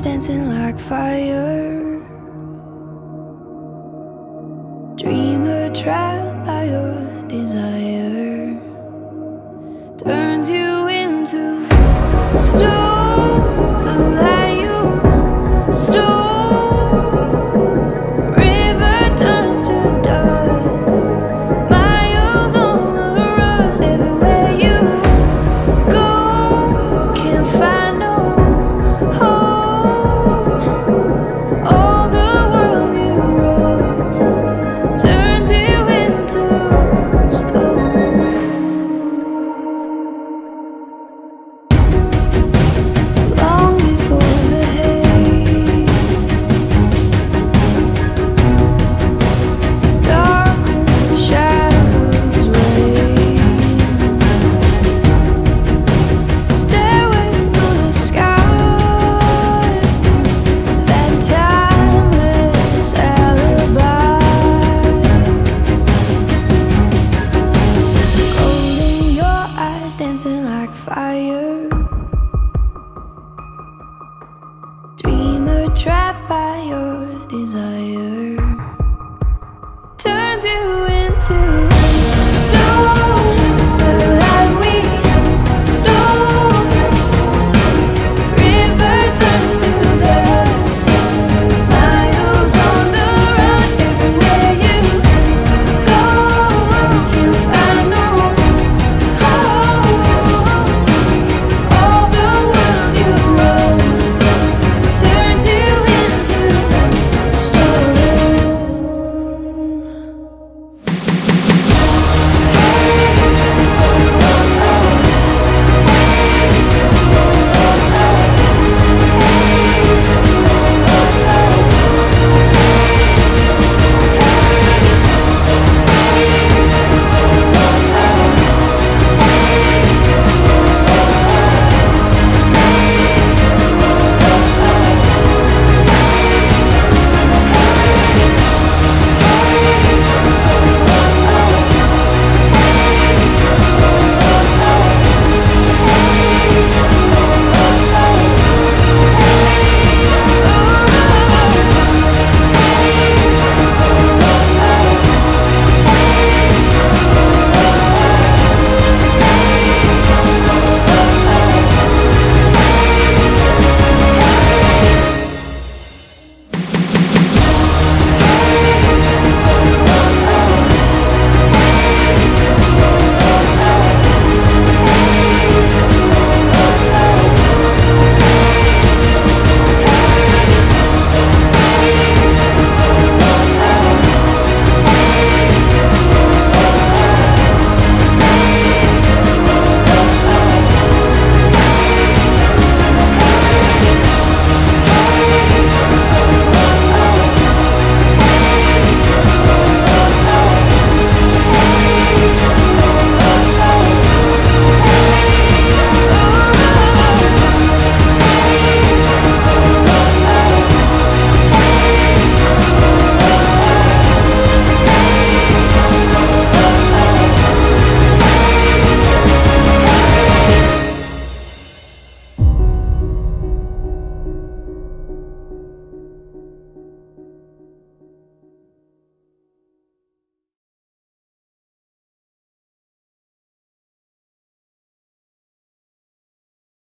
dancing like fire. Dreamer trapped by your desire turns you try.